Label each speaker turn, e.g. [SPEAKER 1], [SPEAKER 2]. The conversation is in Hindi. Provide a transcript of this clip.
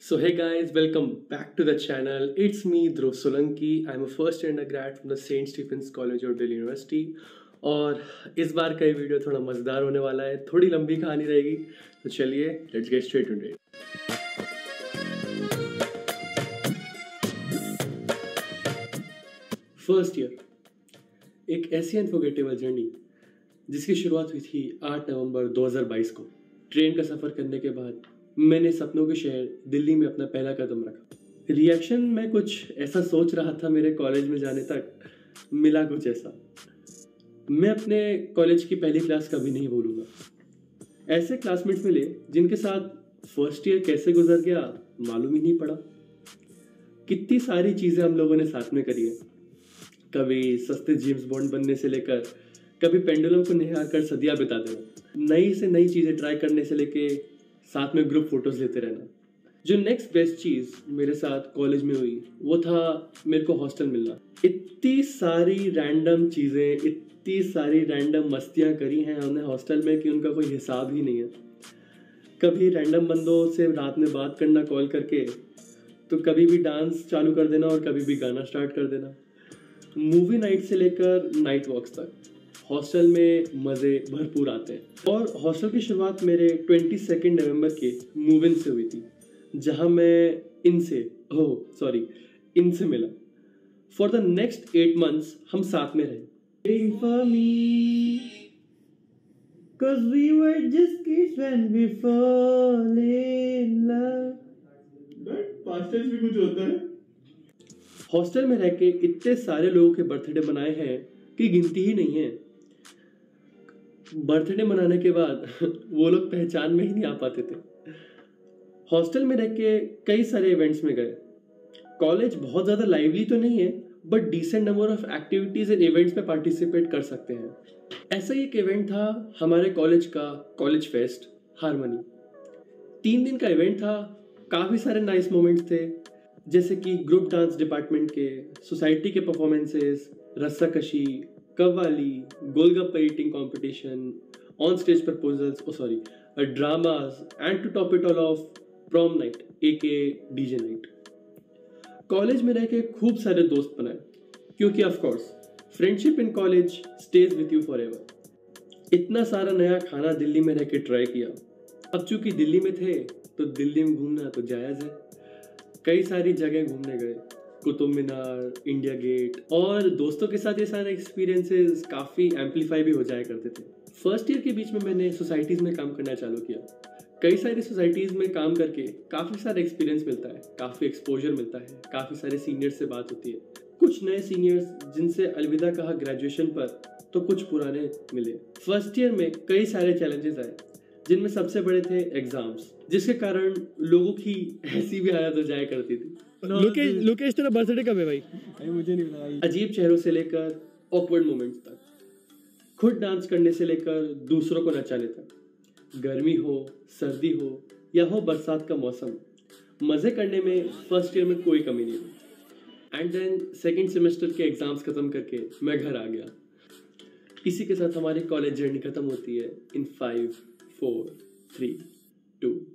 [SPEAKER 1] So hey guys welcome back to the channel it's me Dhruv Solanki I am a first and a from the Saint Stephen's College of Delhi University और इस बार का ये वीडियो थोड़ा मज़ेदार होने वाला है, थोड़ी लंबी कहानी रहेगी। तो चलिए let's get straight to date first year एक ऐसी अनफोगेटेबल जर्नी जिसकी शुरुआत हुई थी 8 नवंबर 2022 को। ट्रेन का सफ़र करने के बाद मैंने सपनों के शहर दिल्ली में अपना पहला कदम रखा। रिएक्शन मैं कुछ ऐसा सोच रहा था मेरे कॉलेज में जाने तक, मिला कुछ ऐसा। मैं अपने कॉलेज की पहली क्लास कभी नहीं भूलूँगा। ऐसे क्लासमेट्स मिले जिनके साथ फ़र्स्ट ईयर कैसे गुजर गया मालूम ही नहीं पड़ा। कितनी सारी चीज़ें हम लोगों ने साथ में करी है। कभी सस्ते जेम्स बॉन्ड बनने से लेकर, कभी पेंडुलम को निहार कर सदिया बिता देना। नई से नई चीज़ें ट्राई करने से लेके साथ में ग्रुप फ़ोटोज़ लेते रहना। जो नेक्स्ट बेस्ट चीज़ मेरे साथ कॉलेज में हुई, वो था मेरे को हॉस्टल मिलना। इतनी सारी रैंडम चीज़ें, इतनी सारी रैंडम मस्तियाँ करी हैं हमने हॉस्टल में कि उनका कोई हिसाब ही नहीं है। कभी रैंडम बंदों से रात में बात करना कॉल करके तो कभी भी डांस चालू कर देना और कभी भी गाना स्टार्ट कर देना। मूवी नाइट से लेकर नाइट वॉक्स तक। हॉस्टल में मज़े भरपूर आते हैं। और हॉस्टल की शुरुआत मेरे ट्वेंटी सेकेंड नवंबर के मूव इन से हुई थी जहाँ मैं इनसे हो सॉरी इनसे मिला। For the next eight months हम साथ में रहे।
[SPEAKER 2] Cause we were just kids when we fall in love.
[SPEAKER 3] Past tense भी कुछ होता है।
[SPEAKER 1] हॉस्टल में रह के इतने सारे लोगों के बर्थडे बनाए हैं कि गिनती ही नहीं है। बर्थडे मनाने के बाद वो लोग पहचान में ही नहीं आ पाते थे। हॉस्टल में रह के कई सारे इवेंट्स में गए। कॉलेज बहुत ज़्यादा लाइवली तो नहीं है but decent number of activities and events में पार्टिसिपेट कर सकते हैं। ऐसा ही एक इवेंट था हमारे कॉलेज का कॉलेज फेस्ट हारमोनी तीन दिन का इवेंट था, काफ़ी सारे नाइस मोमेंट्स थे, जैसे कि ग्रुप डांस डिपार्टमेंट के सोसाइटी के performances रस्साकशी qawwali, golgappa eating competition on stage proposals oh sorry dramas and to top it all off prom night A K DJ night college में रह के खूब सारे दोस्त बनाए, क्योंकि of course friendship in college stays with you forever इतना सारा नया खाना दिल्ली में रह के ट्राई किया। अब चूँकि दिल्ली में थे तो दिल्ली में घूमना तो जायज़ है। कई सारी जगह घूमने गए। कुतुब मीनार इंडिया गेट और दोस्तों के साथ ये सारे एक्सपीरियंसेस काफ़ी एम्पलीफाई भी हो जाया करते थे। फ़र्स्ट ईयर के बीच में मैंने सोसाइटीज़ में काम करना चालू किया। कई सारी सोसाइटीज़ में काम करके काफ़ी सारा एक्सपीरियंस मिलता है, काफ़ी एक्सपोजर मिलता है, काफ़ी सारे सीनियर्स से बात होती है। कुछ नए सीनियर्स जिनसे अलविदा कहा ग्रेजुएशन पर तो कुछ पुराने मिले। फ़र्स्ट ईयर में कई सारे चैलेंजेस आए। जिनमें सबसे बड़े थे एग्ज़ाम्स जिसके कारण लोगों की ऐसी भी हालत हो जाया करती थी।
[SPEAKER 2] लोकेश लोकेश तेरा बर्थडे कब है भाई?
[SPEAKER 3] भाई मुझे नहीं पता
[SPEAKER 1] अजीब चेहरों से लेकर ऑकवर्ड मोमेंट्स तक। खुद डांस करने से लेकर दूसरों को नचाने तक। गर्मी हो सर्दी हो या हो बरसात का मौसम मज़े करने में फ़र्स्ट ईयर में कोई कमी नहीं हुई एंड देन सेकेंड सेमेस्टर के एग्ज़ाम्स ख़त्म करके मैं घर आ गया। इसी के साथ हमारी कॉलेज जर्नी ख़त्म होती है in five four three two one